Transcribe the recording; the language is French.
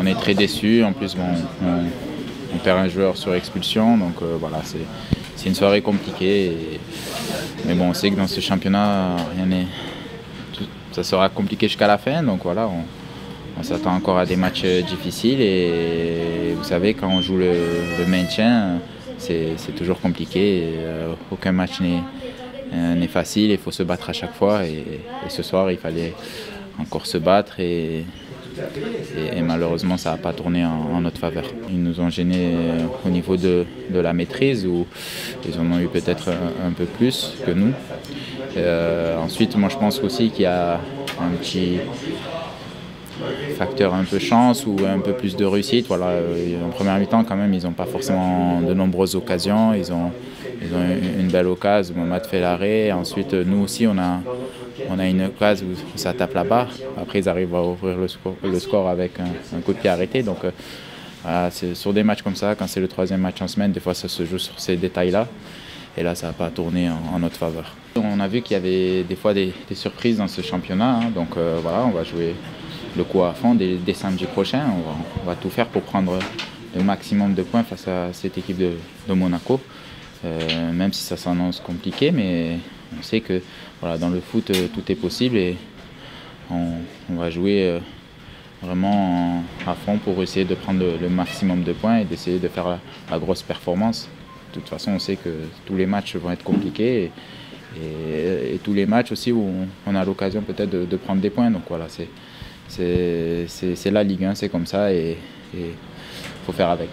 On est très déçus. En plus, on, perd un joueur sur expulsion. Donc voilà, c'est une soirée compliquée. mais bon, on sait que dans ce championnat, rien n'est. Ça sera compliqué jusqu'à la fin. Donc voilà, on, s'attend encore à des matchs difficiles. Et vous savez, quand on joue le, maintien, c'est toujours compliqué. aucun match n'est euh, facile, il faut se battre à chaque fois. Et, ce soir, il fallait encore se battre malheureusement, ça n'a pas tourné en, notre faveur. Ils nous ont gênés euh, au niveau de, la maîtrise où ils en ont eu peut-être un, peu plus que nous. Euh, ensuite, moi je pense aussi qu'il y a un petit facteur un peu chance ou un peu plus de réussite. Voilà, en première mi-temps, quand même, ils n'ont pas forcément de nombreuses occasions. Ils ont, une belle occasion, Mohamed fait l'arrêt. Ensuite, nous aussi, on a, on a une occasion où ça tape la barre. Après, ils arrivent à ouvrir le score, le score avec un, coup de pied arrêté. Donc, euh, sur des matchs comme ça, quand c'est le troisième match en semaine, des fois, ça se joue sur ces détails-là. Et là, ça n'a pas tourné en, notre faveur. On a vu qu'il y avait des fois des, surprises dans ce championnat. Hein. donc euh, voilà, on va jouer le coup à fond dès, samedi prochain. On va, tout faire pour prendre le maximum de points face à cette équipe de Monaco. Euh, même si ça s'annonce compliqué, mais on sait que voilà, dans le foot, euh, tout est possible et on, va jouer euh, vraiment à fond pour essayer de prendre le, maximum de points et d'essayer de faire la, grosse performance. De toute façon, on sait que tous les matchs vont être compliqués et, tous les matchs aussi où on, a l'occasion peut-être de, prendre des points. Donc voilà, c'est la Ligue 1, c'est comme ça et il faut faire avec.